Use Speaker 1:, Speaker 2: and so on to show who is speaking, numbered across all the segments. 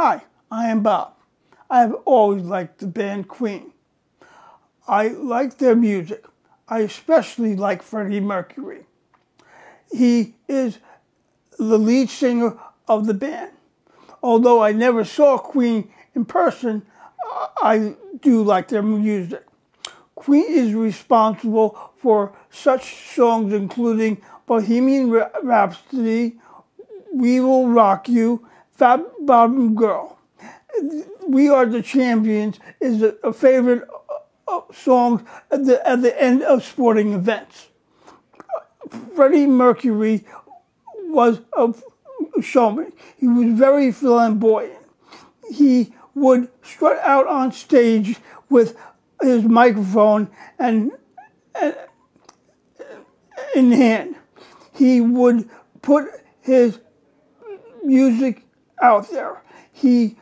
Speaker 1: Hi, I am Bob. I have always liked the band Queen. I like their music. I especially like Freddie Mercury. He is the lead singer of the band. Although I never saw Queen in person, I do like their music. Queen is responsible for such songs including Bohemian Rhapsody, We Will Rock You, Fat Bottom Girl. We Are the Champions is a, favorite uh, song at the, at the end of sporting events. Freddie Mercury was a showman. He was very flamboyant. He would strut out on stage with his microphone and, and in hand. He would put his music out there. He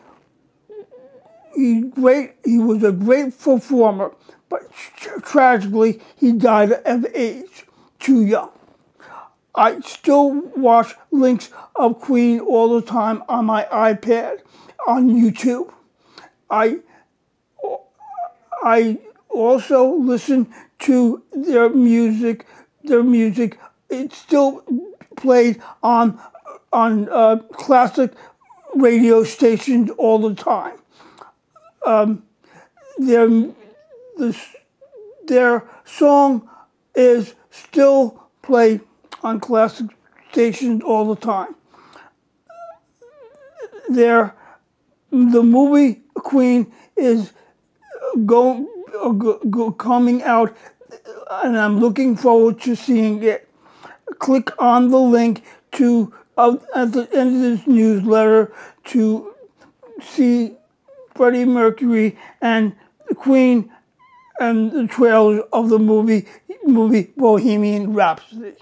Speaker 1: he great. He was a great performer, but tragically he died of age, too young. I still watch links of Queen all the time on my iPad, on YouTube. I I also listen to their music. Their music it's still played on on uh, classic radio stations all the time. Um, their the, their song is still played on classic stations all the time. Their the movie Queen is going go, go, coming out, and I'm looking forward to seeing it. Click on the link to uh, at the end of this newsletter to see Freddie Mercury and the Queen and the trailers of the movie movie Bohemian Rhapsody.